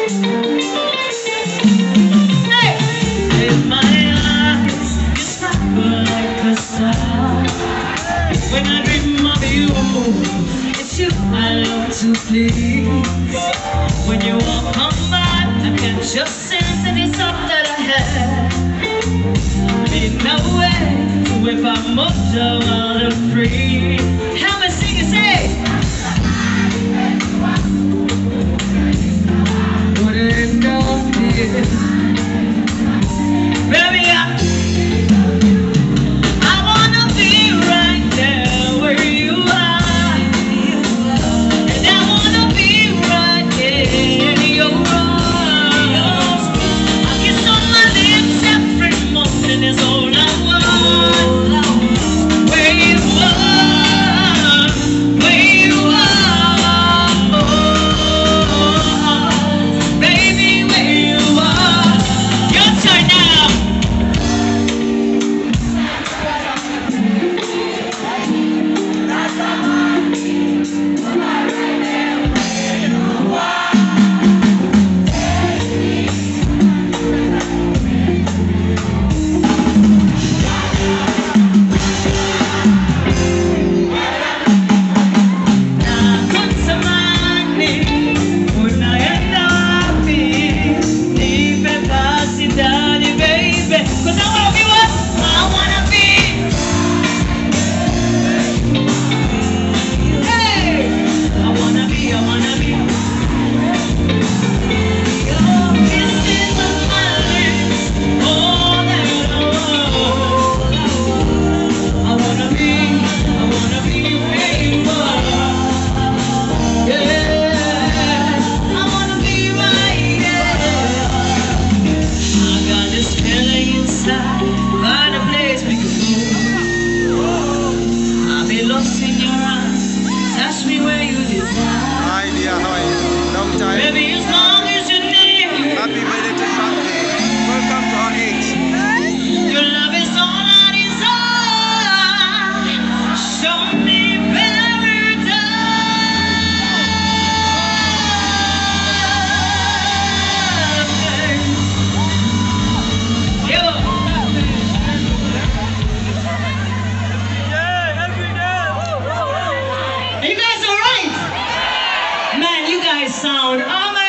When I dream of you, oh, it's you I love to please. When you walk on by, I catch your sense and it's all that I have. In no way, if I'm much I wanna free. sound. Amen.